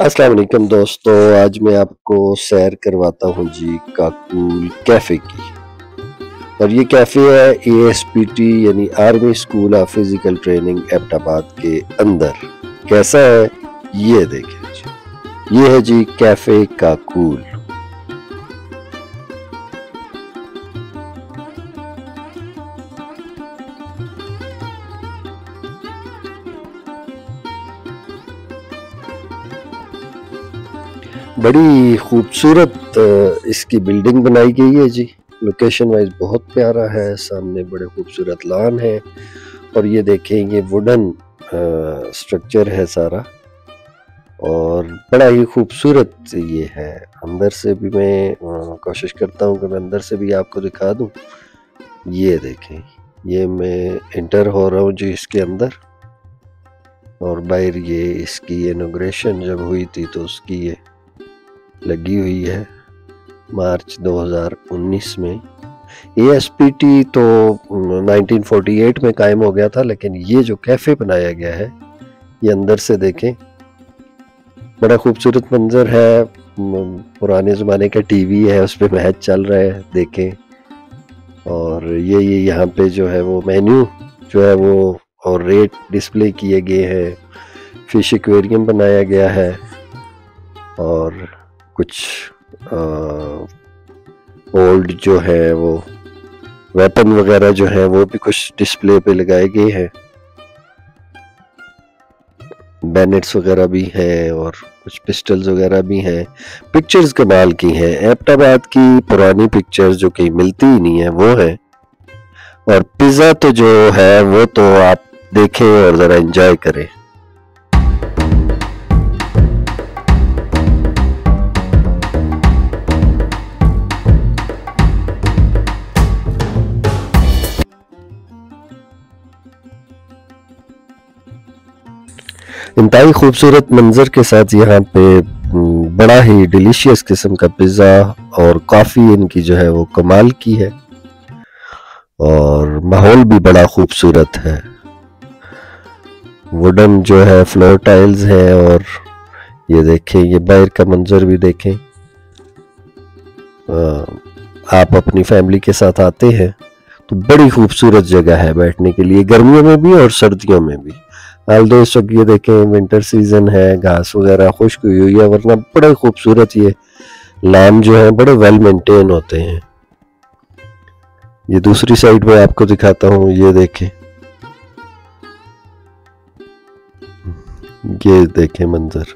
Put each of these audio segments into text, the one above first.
अस्सलाम वालेकुम दोस्तों, आज मैं आपको सैर करवाता हूँ जी काकूल कैफ़े की। और ये कैफ़े है ए एस पी टी यानी army school of physical training Abbottabad के अंदर। कैसा है? ये देखें जी। ये है जी कैफ़े काकूल। बड़ी खूबसूरत इसकी बिल्डिंग बनाई गई है जी। लोकेशन वाइज बहुत प्यारा है, सामने बड़े खूबसूरत लान है और ये देखें, ये वुडन स्ट्रक्चर है सारा। और बड़ा ही खूबसूरत ये है। अंदर से भी मैं कोशिश करता हूँ कि मैं अंदर से भी आपको दिखा दूँ। ये देखें, ये मैं इंटर हो रहा हूँ जी इसके अंदर। और बाहर ये इसकी इनोग्रेशन जब हुई थी तो उसकी ये लगी हुई है। मार्च 2019 में। ए एस पी टी तो 1948 में कायम हो गया था, लेकिन ये जो कैफ़े बनाया गया है, ये अंदर से देखें। बड़ा खूबसूरत मंज़र है पुराने ज़माने का टीवी है, उस पर मैच चल रहा है, देखें। और ये ये यहाँ पे जो है वो मेन्यू जो है वो, और रेट डिस्प्ले किए गए हैं। फ़िश एक्वेरियम बनाया गया है। और कुछ ओल्ड जो है वो वेपन वगैरह जो है वो भी कुछ डिस्प्ले पे लगाए गए हैं। बैनेट्स वगैरह भी हैं और कुछ पिस्टल्स वगैरह भी हैं। पिक्चर्स कमाल की हैं। एबटाबाद की पुरानी पिक्चर्स जो कहीं मिलती ही नहीं है, वो है। और पिज़्ज़ा तो जो है वो तो आप देखें और ज़रा एंजॉय करें। इंतई खूबसूरत मंज़र के साथ यहाँ पे बड़ा ही डिलीशियस किस्म का पिज़्ज़ा और कॉफ़ी इनकी जो है वो कमाल की है। और माहौल भी बड़ा खूबसूरत है। वुडन जो है फ्लोर टाइल्स हैं और ये देखें, ये बाहर का मंजर भी देखें। आप अपनी फैमिली के साथ आते हैं तो बड़ी खूबसूरत जगह है बैठने के लिए, गर्मियों में भी और सर्दियों में भी। इस वक्त ये देखें विंटर सीज़न है, घास वगैरह खुश्क हुई हुई है, वरना बड़े खूबसूरत ये लैम जो है, बड़े वेल मेंटेन होते हैं। ये दूसरी साइड में आपको दिखाता हूँ, ये देखें। ये देखें मंजर।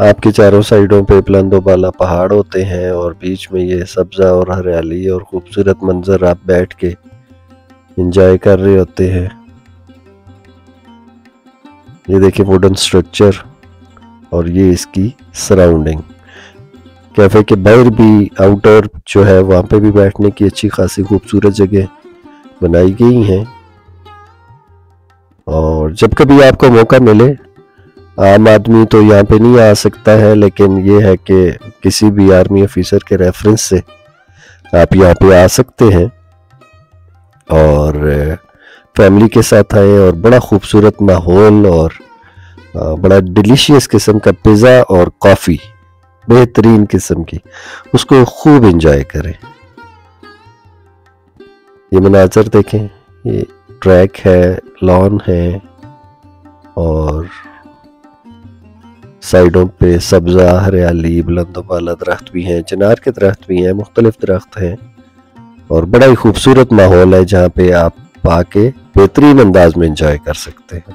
आपके चारों साइडों पे बुलंदो बाला पहाड़ होते हैं और बीच में ये सब्जा और हरियाली और खूबसूरत मंजर आप बैठ के इंजॉय कर रहे होते हैं। ये देखिए वुडन स्ट्रक्चर और ये इसकी सराउंडिंग कैफ़े के बाहर भी आउटर जो है, वहाँ पे भी बैठने की अच्छी खासी खूबसूरत जगह बनाई गई हैं। और जब कभी आपको मौका मिले, आम आदमी तो यहाँ पे नहीं आ सकता है, लेकिन ये है कि किसी भी आर्मी ऑफिसर के रेफरेंस से आप यहाँ पे आ सकते हैं। और फैमिली के साथ आए और बड़ा खूबसूरत माहौल और बड़ा डिलीशियस किस्म का पिज़्ज़ा और कॉफ़ी, बेहतरीन किस्म की, उसको खूब इंजॉय करें। ये मनाजर देखें, ये ट्रैक है, लॉन है और साइडों पे सब्ज़ा, हरियाली, बुलंदोबाला दरख्त भी हैं, चिनार के दरख्त भी हैं, मुख्तलिफ़ दरख्त हैं और बड़ा ही खूबसूरत माहौल है जहाँ पे आप पाके बेहतरीन अंदाज में इंजॉय कर सकते हैं।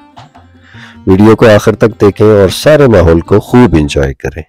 वीडियो को आखिर तक देखें और सारे माहौल को खूब इंजॉय करें।